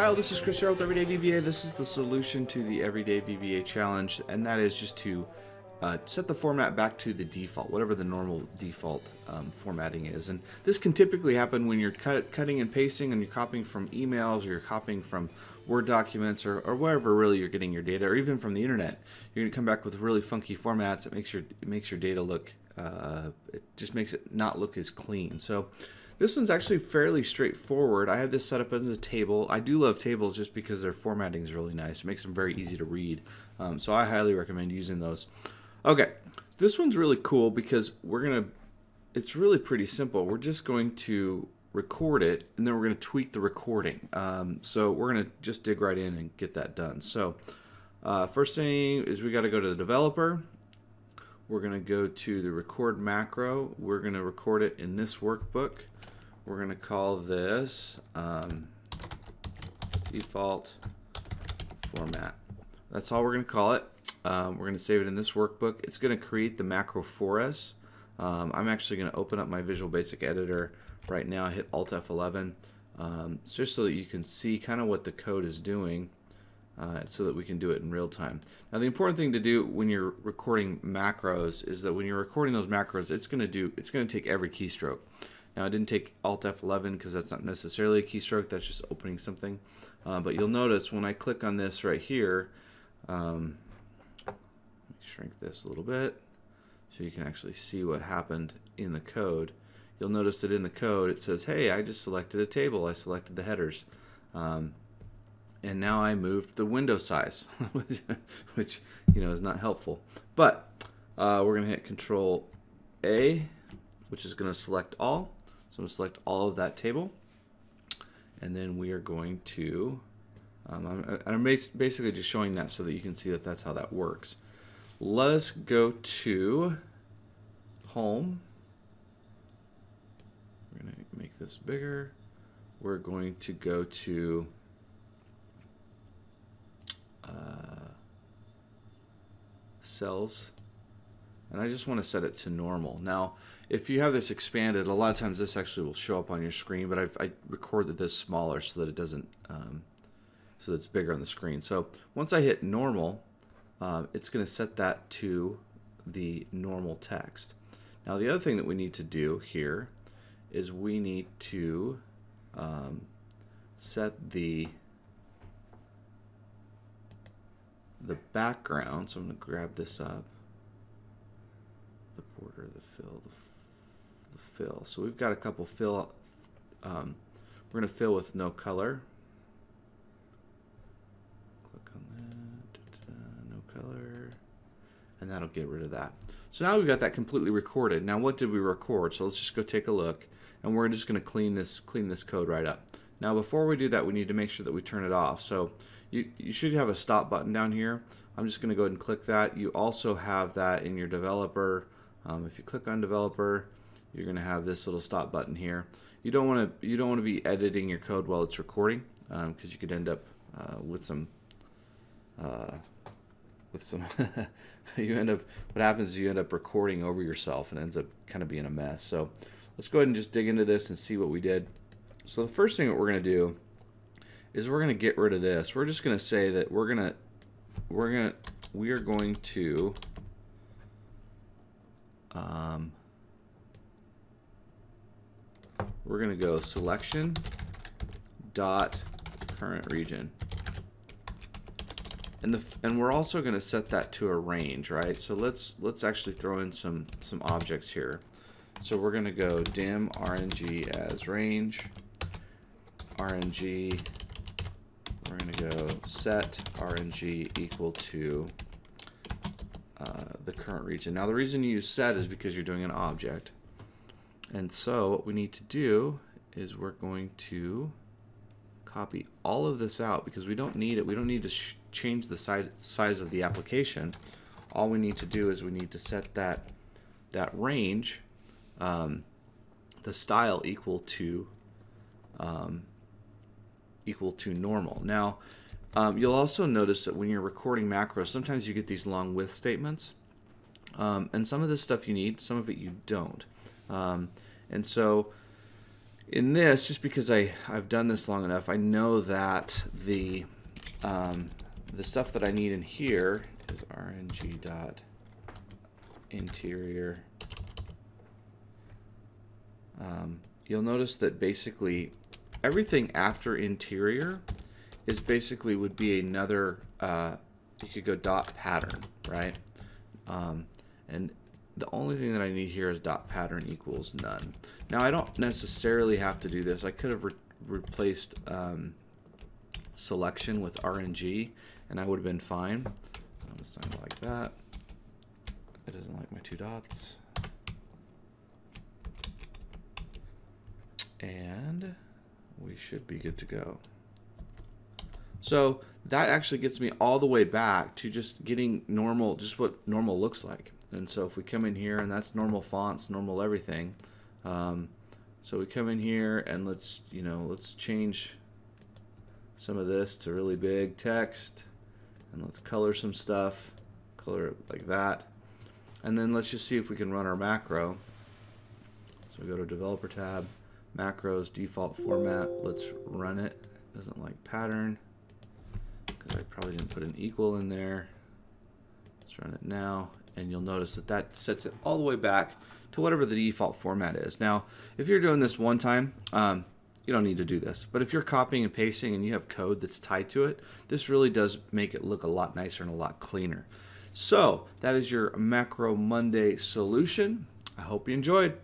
Hi, all, this is Chris here with Everyday VBA. This is the solution to the Everyday VBA challenge, and that is just to uh, set the format back to the default, whatever the normal default um, formatting is. And this can typically happen when you're cut, cutting and pasting and you're copying from emails or you're copying from Word documents or, or wherever really you're getting your data, or even from the internet. You're going to come back with really funky formats. It makes your it makes your data look uh, it just makes it not look as clean. So this one's actually fairly straightforward. I have this set up as a table. I do love tables just because their formatting is really nice. It makes them very easy to read. Um, so I highly recommend using those. Okay, this one's really cool because we're going to, it's really pretty simple. We're just going to record it and then we're going to tweak the recording. Um, so we're going to just dig right in and get that done. So uh, first thing is we got to go to the developer. We're going to go to the record macro. We're going to record it in this workbook. We're going to call this um, default format. That's all we're going to call it. Um, we're going to save it in this workbook. It's going to create the macro for us. Um, I'm actually going to open up my Visual Basic Editor right now. I hit Alt F11 um, just so that you can see kind of what the code is doing uh, so that we can do it in real time. Now the important thing to do when you're recording macros is that when you're recording those macros, it's going to do it's going to take every keystroke. Now I didn't take Alt F11 because that's not necessarily a keystroke, that's just opening something. Uh, but you'll notice when I click on this right here, um, shrink this a little bit so you can actually see what happened in the code. You'll notice that in the code it says, hey, I just selected a table. I selected the headers. Um, and now I moved the window size, which you know is not helpful. But uh, we're going to hit Control A, which is going to select all. So I'm going to select all of that table. And then we are going to, um, I'm, I'm basically just showing that so that you can see that that's how that works. Let us go to home. We're going to make this bigger. We're going to go to uh, cells and I just want to set it to normal. Now, if you have this expanded, a lot of times this actually will show up on your screen, but I've, I recorded this smaller so that it doesn't, um, so that it's bigger on the screen. So once I hit normal, um, it's going to set that to the normal text. Now the other thing that we need to do here is we need to um, set the the background. So I'm going to grab this up. The border, the fill, the, the fill. So we've got a couple fill. Um, we're going to fill with no color. Click on that. No color, and that'll get rid of that. So now we've got that completely recorded. Now what did we record? So let's just go take a look, and we're just going to clean this clean this code right up. Now before we do that, we need to make sure that we turn it off. So you, you should have a stop button down here. I'm just going to go ahead and click that. You also have that in your developer. Um, if you click on developer, you're going to have this little stop button here. You don't want to you don't want to be editing your code while it's recording because um, you could end up uh, with some uh, with some you end up what happens is you end up recording over yourself and ends up kind of being a mess so let's go ahead and just dig into this and see what we did so the first thing that we're going to do is we're going to get rid of this we're just going to say that we're going to we're going to we are going to um, we're going to go selection dot current region and the and we're also going to set that to a range, right? So let's let's actually throw in some some objects here. So we're going to go dim RNG as range, RNG. We're going to go set RNG equal to uh, the current region. Now the reason you use set is because you're doing an object. And so what we need to do is we're going to copy all of this out because we don't need it. We don't need to change the size of the application. All we need to do is we need to set that that range, um, the style equal to um, equal to normal. Now, um, you'll also notice that when you're recording macros, sometimes you get these long with statements. Um, and some of this stuff you need, some of it you don't. Um, and so in this, just because I, I've done this long enough, I know that the um, the stuff that I need in here is rng dot interior. Um, you'll notice that basically everything after interior is basically would be another uh, you could go dot pattern right? Um, and the only thing that I need here is dot pattern equals none. Now I don't necessarily have to do this. I could have re replaced um, selection with RNG and I would have been fine. Let's not like that. It doesn't like my two dots. And we should be good to go so that actually gets me all the way back to just getting normal, just what normal looks like. And so if we come in here and that's normal fonts, normal everything. Um, so we come in here and let's, you know, let's change some of this to really big text and let's color some stuff, color it like that. And then let's just see if we can run our macro. So we go to developer tab, macros, default format, let's run it. Doesn't like pattern because I probably didn't put an equal in there. Let's run it now, and you'll notice that that sets it all the way back to whatever the default format is. Now, if you're doing this one time, um, you don't need to do this. But if you're copying and pasting and you have code that's tied to it, this really does make it look a lot nicer and a lot cleaner. So that is your Macro Monday solution. I hope you enjoyed.